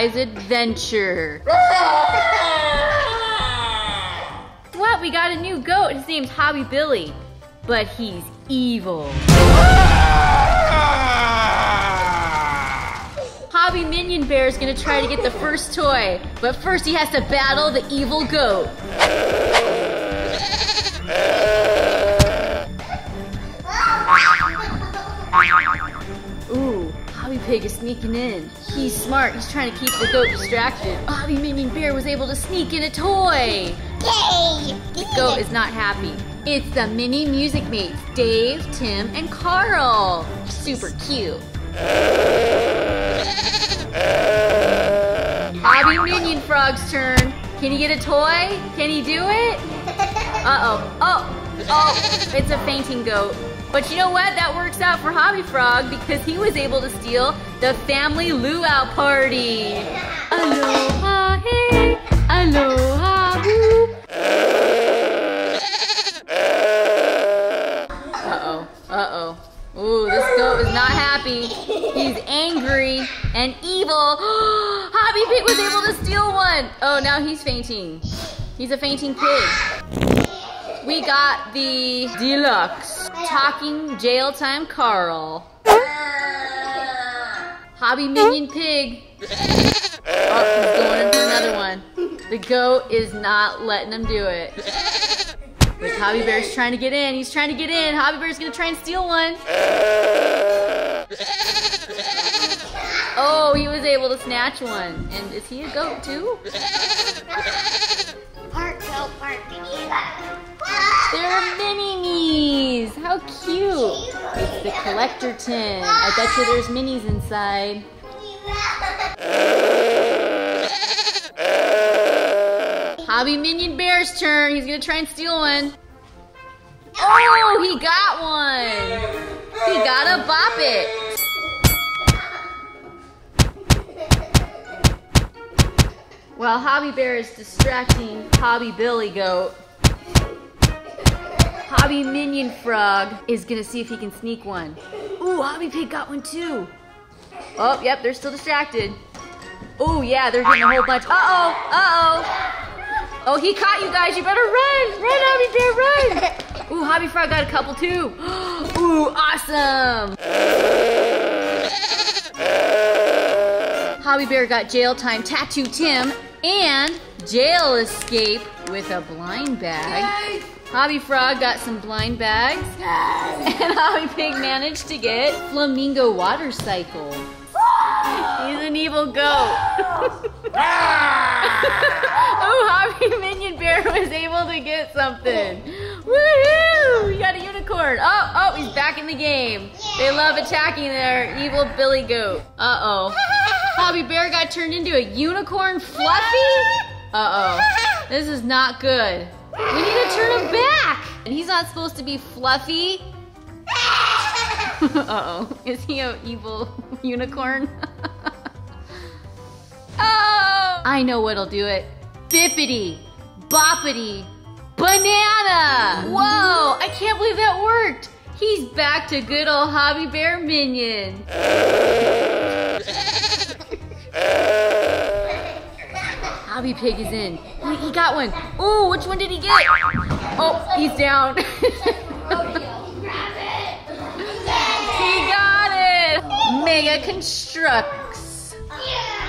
Surprise Adventure. what? We got a new goat. His name's Hobby Billy, but he's evil. Hobby Minion Bear is gonna try to get the first toy, but first he has to battle the evil goat. Pig is sneaking in. He's smart. He's trying to keep the goat distracted. Hobby Minion Bear was able to sneak in a toy. Yay! The goat is not happy. It's the mini music mates, Dave, Tim, and Carl. Super cute. Hobby Minion Frog's turn. Can he get a toy? Can he do it? Uh-oh. Oh, oh, it's a fainting goat. But you know what? That works out for Hobby Frog because he was able to steal the family luau party. Aloha, hey, aloha, woo. Uh-oh, uh-oh. Ooh, this goat is not happy. He's angry and evil. Hobby Pig was able to steal one. Oh, now he's fainting. He's a fainting pig. We got the deluxe talking jail time Carl. Hobby Minion Pig. Oh, he's going in for another one. The goat is not letting him do it. But Hobby Bear's trying to get in. He's trying to get in. Hobby Bear's gonna try and steal one. Oh, he was able to snatch one. And is he a goat too? Part goat, part banana. They're minis. How cute. It's the collector tin. I bet you there's minis inside. Hobby Minion Bear's turn. He's gonna try and steal one. Oh, he got one. He got a bop it. While Hobby Bear is distracting Hobby Billy Goat, Hobby Minion Frog is gonna see if he can sneak one. Ooh, Hobby Pig got one too. Oh, yep, they're still distracted. Oh, yeah, they're getting a whole bunch. Uh-oh, uh-oh. Oh, he caught you guys. You better run. Run, Hobby Bear, run. Ooh, Hobby Frog got a couple too. Ooh, awesome. Hobby Bear got jail time tattoo Tim and jail escape with a blind bag. Hobby Frog got some blind bags. And Hobby Pig managed to get Flamingo Water Cycle. He's an evil goat. Ah! oh, Hobby Minion Bear was able to get something. Woohoo! You got a unicorn. Oh, oh, he's back in the game. They love attacking their evil Billy Goat. Uh-oh. Hobby Bear got turned into a unicorn fluffy? Uh-oh. This is not good. We need to turn him back. And he's not supposed to be fluffy. Uh-oh. Is he an evil unicorn? oh! I know what'll do it. Bippity, boppity, banana! Whoa! I can't believe that worked. He's back to good old Hobby Bear Minion. Hobby Pig is in. He, he got one. Ooh, which one did he get? Oh, he's down. he got it. Mega Construx.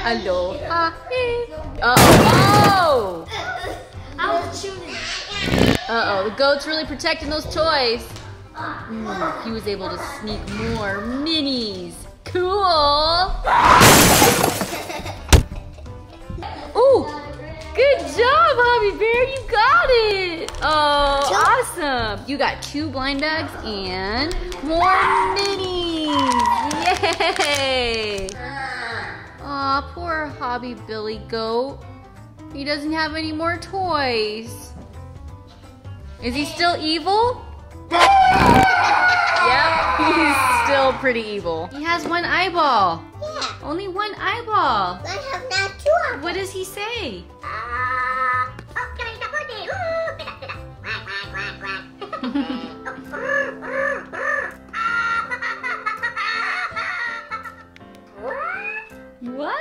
Aloha. I was shooting. Uh-oh, the goat's really protecting those toys. Mm, he was able to sneak more minis. Cool. Good job, Hobby Bear. You got it. Oh, awesome. You got two blind bags and more minis. Yay. Aw, poor Hobby Billy Goat. He doesn't have any more toys. Is he still evil? Yep, he's still pretty evil. He has one eyeball. Only one eyeball. I have not two eyeballs. What does he say? What?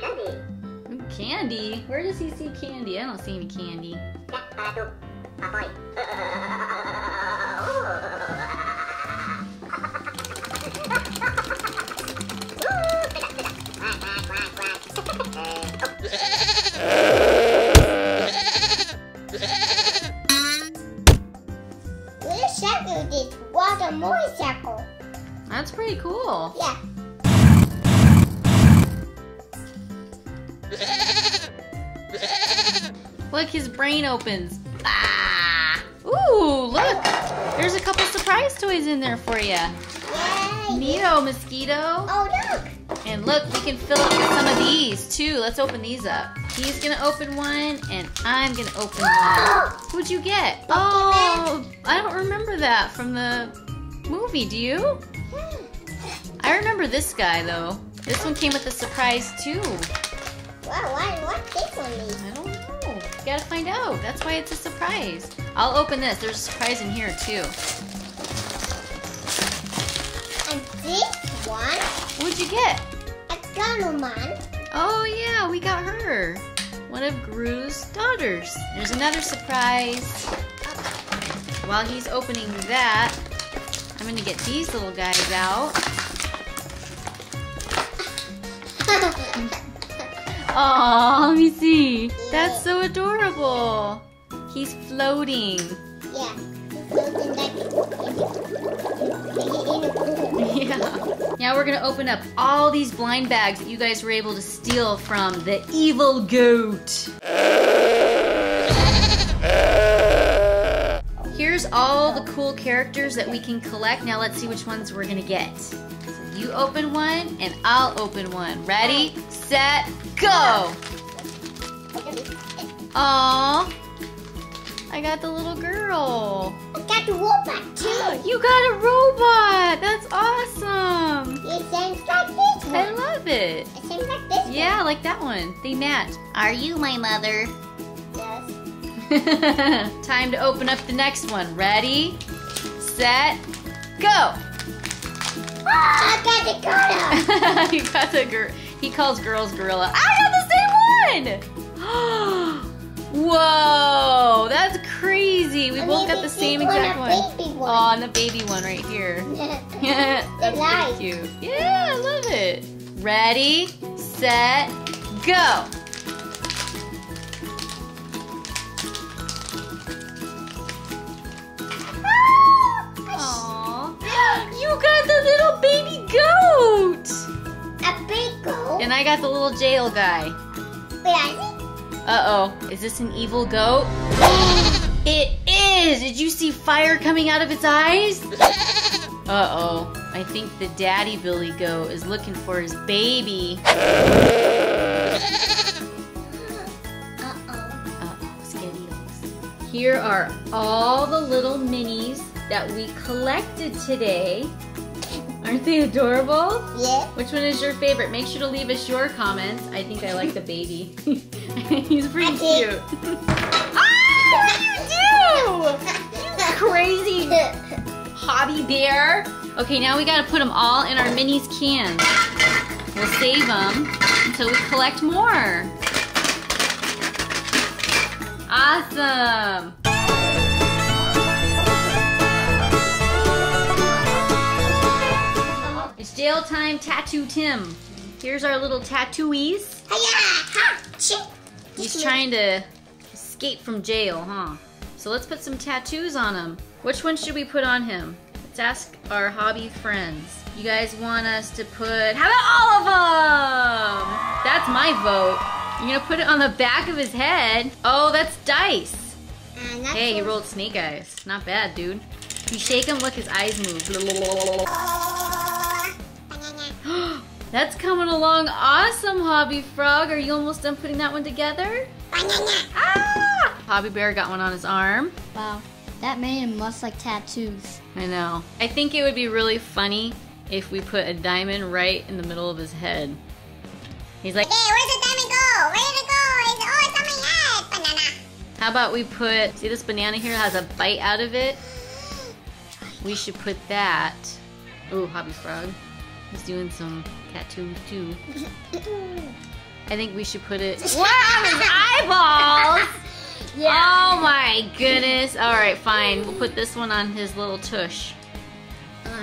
Candy. Candy? Where does he see candy? I don't see any candy. water more circle. That's pretty cool. Yeah. Look, his brain opens. Ah! Ooh, look. There's a couple surprise toys in there for you. Yay. Neato, mosquito. Oh look. And look, we can fill up with some of these too. Let's open these up. He's gonna open one, and I'm gonna open one. Who'd you get? Oh, I don't remember that from the movie. Do you? I remember this guy though. This one came with a surprise too. Wow, what what this one is? I don't know. You gotta find out. That's why it's a surprise. I'll open this. There's a surprise in here too. And this one, What'd you get? a Ganuman. Oh yeah, we got her. One of Gru's daughters. There's another surprise. While he's opening that, I'm gonna get these little guys out. Aw, let me see. That's so adorable. He's floating. yeah. Yeah. Now we're gonna open up all these blind bags that you guys were able to steal from the evil goat. Here's all the cool characters that we can collect. Now let's see which ones we're gonna get. So you open one and I'll open one. Ready, set, go! Aww. I got the little girl. Got the robot too. You got a robot! That's awesome! It sounds like this I love it. It sounds like this Yeah, I like that one. They match. Are you my mother? Yes. Time to open up the next one. Ready, set, go! Ah, I got the gorilla. he got the gir- He calls girls gorilla. I got the same one! Whoa, that's crazy. We both got the same exact one. baby Oh, one. and the baby one right here. That's pretty cute. Yeah, I love it. Ready, set, go. Ah! Aww. You got the little baby goat. A big goat. And I got the little jail guy. Wait, I Uh oh. Is this an evil goat? It is! Did you see fire coming out of its eyes? Uh oh. I think the daddy Billy goat is looking for his baby. Uh-oh. Uh oh. Here are all the little minis that we collected today. Aren't they adorable? Yeah. Which one is your favorite? Make sure to leave us your comments. I think I like the baby. He's pretty cute. ah, what do you do? You crazy hobby bear. Okay, now we gotta put them all in our minis cans. We'll save them until we collect more. Awesome. Time, Tattoo Tim. Here's our little tattooies. Hiya! Ha! Chip! He's trying to escape from jail, huh? So let's put some tattoos on him. Which one should we put on him? Let's ask our hobby friends. You guys want us to put, how about all of them? That's my vote. You're gonna put it on the back of his head. Oh, that's Dice. That's Hey, he rolled snake eyes. Not bad, dude. You shake him, look, his eyes move. Banana. That's coming along awesome, Hobby Frog. Are you almost done putting that one together? Banana. Ah! Hobby Bear got one on his arm. Wow, that made him must like tattoos. I know. I think it would be really funny if we put a diamond right in the middle of his head. He's like, Hey, where's the diamond go? Where did it go? It's, oh, it's on my head. Banana. how about we put, see this banana here has a bite out of it? We should put that. Ooh, Hobby Frog. He's doing some tattoos too. I think we should put it. Wow, his eyeballs! Oh my goodness. All right, fine. We'll put this one on his little tush.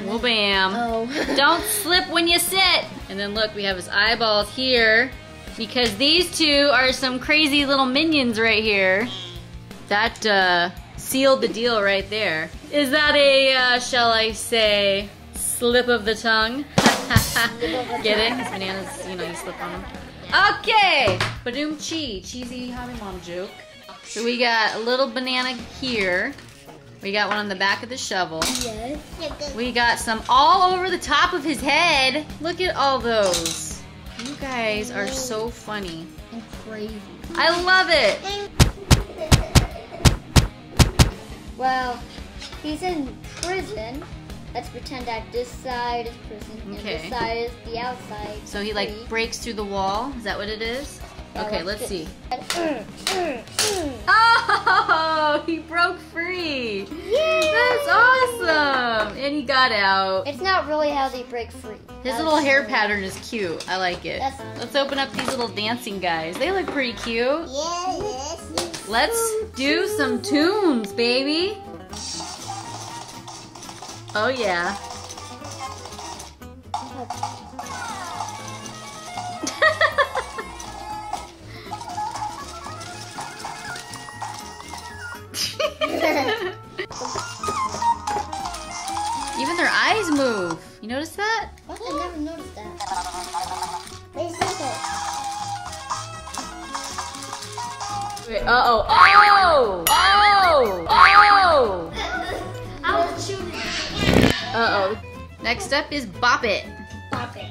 Well, bam. Oh. Don't slip when you sit. And then look, we have his eyeballs here because these two are some crazy little minions right here. That uh, sealed the deal right there. Is that a, uh, shall I say, slip of the tongue? Get it? 'Cause bananas, you know, you slip on them. Okay, Badoom Chi, cheesy hobby mom joke. So we got a little banana here. We got one on the back of the shovel. Yes. We got some all over the top of his head. Look at all those. You guys are so funny. And crazy. I love it. Well, he's in prison. Let's pretend that this side is prison and this side is the outside. So he like breaks through the wall. Is that what it is? Yeah, Okay, let's let's see. Oh, he broke free. That's awesome. And he got out. It's not really how they break free. His That's little hair really- pattern is cute. I like it. That's- Let's open up these little dancing guys. They look pretty cute. Yes. Let's do some tunes, baby. Oh yeah. Even their eyes move. You notice that? What? I never noticed that. Wait, uh oh. Oh! Oh! Oh! Uh oh. Next up is Bop It. Bop it.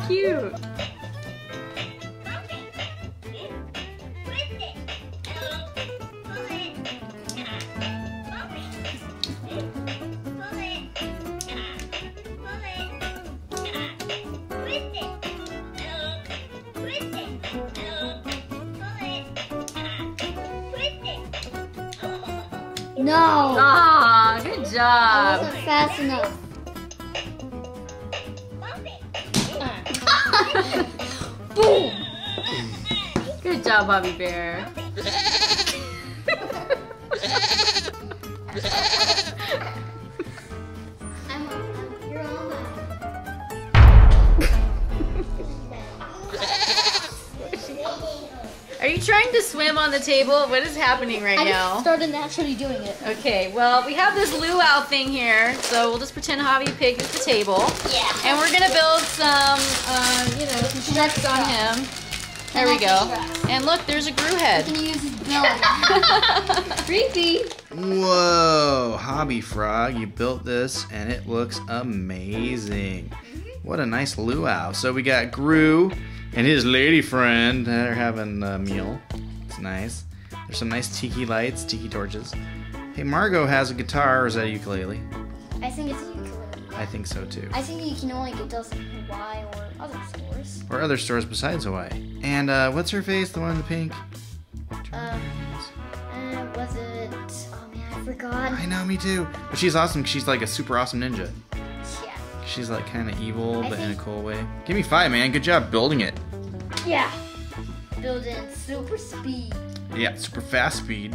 Cute. No. Ah, good I job. wasn't fast enough. Boom. Good job, Bobby Bear. trying to swim on the table? What is happening right I now? just started naturally doing it. Okay, well, we have this luau thing here, so we'll just pretend Hobby Pig is the table. Yeah. And we're gonna build some, um, you know, some checks on him. There we go. And look, there's a Gru I head. can use his belly. Creepy. Whoa, Hobby Frog, you built this and it looks amazing. What a nice luau. So we got Gru and his lady friend that are having a meal. It's nice. There's some nice tiki lights, tiki torches. Hey, Margot has a guitar, or is that a ukulele? I think it's a ukulele. I think so too. I think you can only get those in Hawaii or other stores. Or other stores besides Hawaii. And uh, what's her face, the one in the pink? Um, uh, was it? Oh man, I forgot. I know, me too. But she's awesome. She's like a super awesome ninja. Yeah. She's like kind of evil, I but in a cool way. Give me five, man. Good job building it. Yeah. Building super speed. Yeah, super fast speed.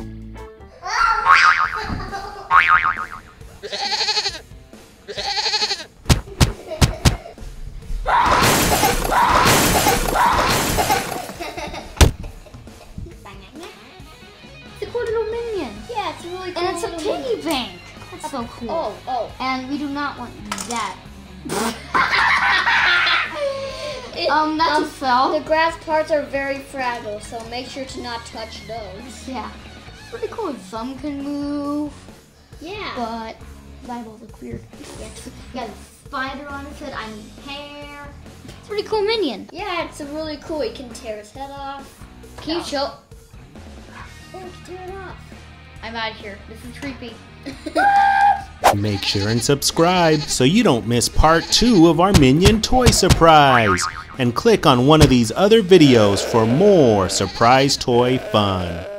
It's a cool little minion. Yeah, it's a really cool. And it's a little minion. piggy bank. That's so cool. Oh, oh. And we do not want that. It- Um, that's a The grass parts are very fragile, so make sure to not touch those. Yeah. Pretty cool. Some can move, Yeah. but eyeballs look weird. He got a spider on his head. I need hair. It's a pretty cool minion. Yeah, it's a really cool. You can tear his head off. Can you show? Oh, you can tear it off. I'm out of here. This is creepy. Make sure and subscribe so you don't miss part 2 of our Minion Toy Surprise. And click on one of these other videos for more surprise toy fun.